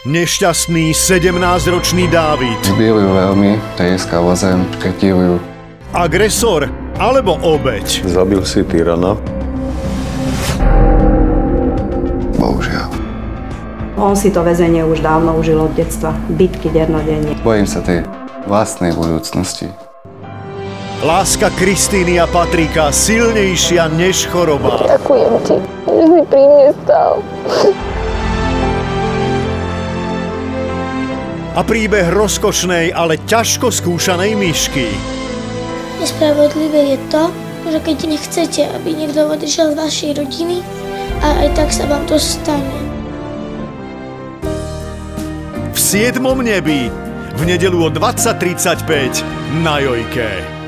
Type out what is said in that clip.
Nešťastný 17-ročný Dávid. Zbielujú veľmi, trieska zem, škrtilujú. Agresor alebo obeď. Zabil si tyrana. Bohužiaľ. On si to väzenie už dávno užil od detstva. Bitky dennodenne. Bojím sa tej vlastnej budúcnosti. Láska Kristýny a Patrika silnejšia než choroba. Ďakujem ti, že si pri mne stal. A príbeh rozkošnej, ale ťažko skúšanej myšky. Nespravodlivé je to, že keď nechcete, aby niekto odišiel z vašej rodiny, a aj tak sa vám to stane. V siedmom nebi v nedelu o 20.35 na Jojke.